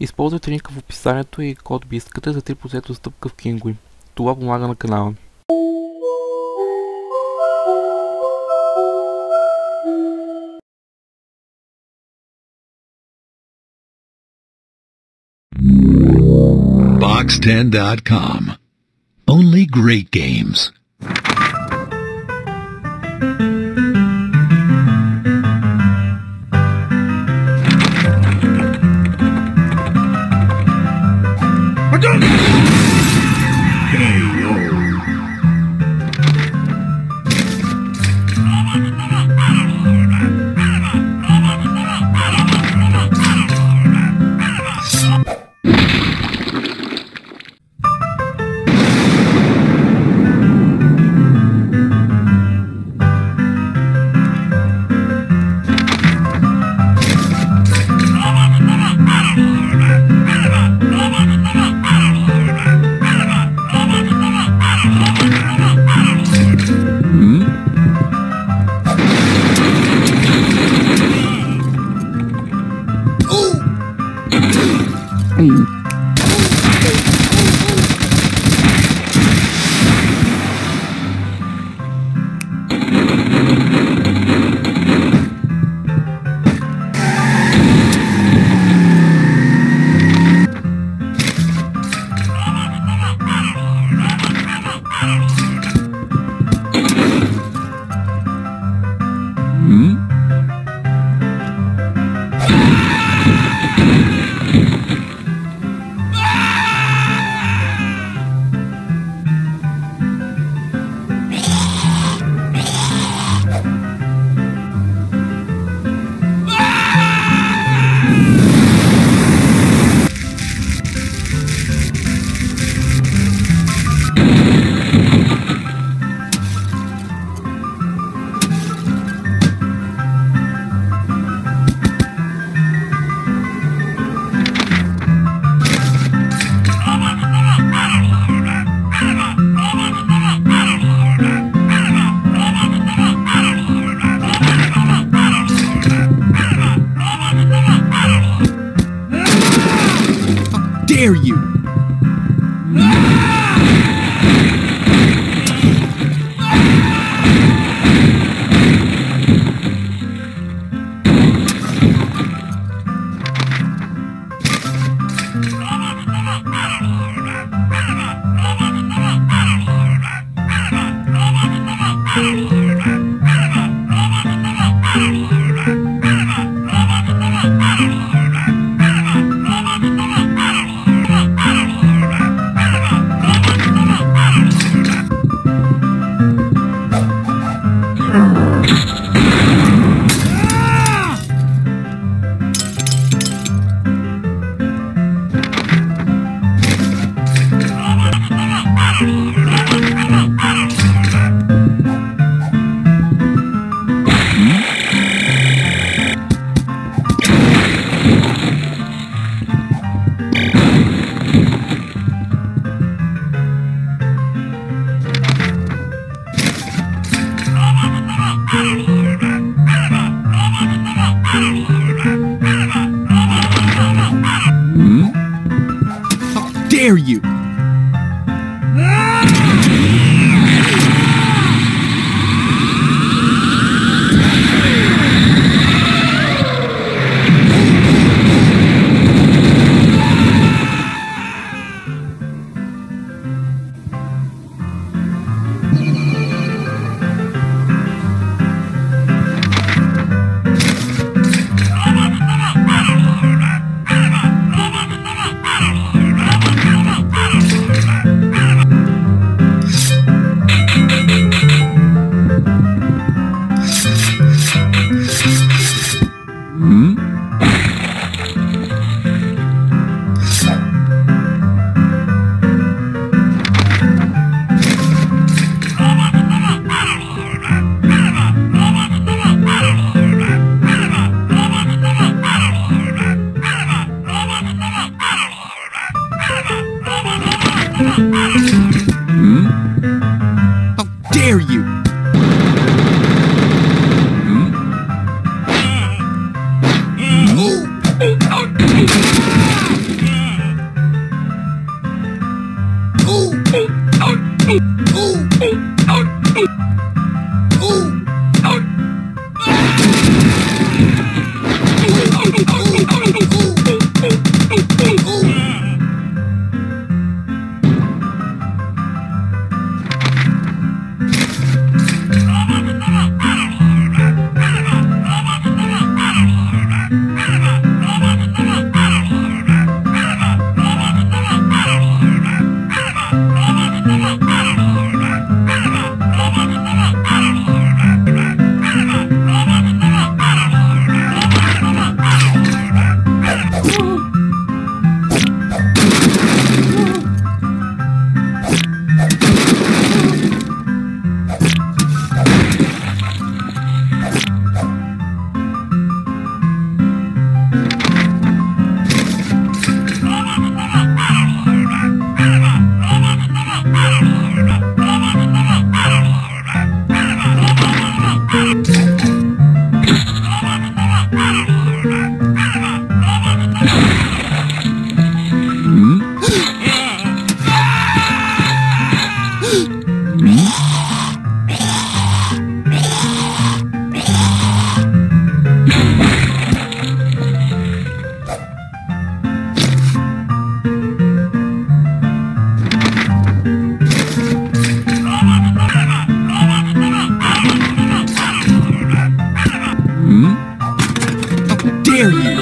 Използвайте линка в описанието и код биската за 3% стъпка в Kinguin. Това помага на канала. Box10.com. Only great games. Hadouken! Dare you? dare you?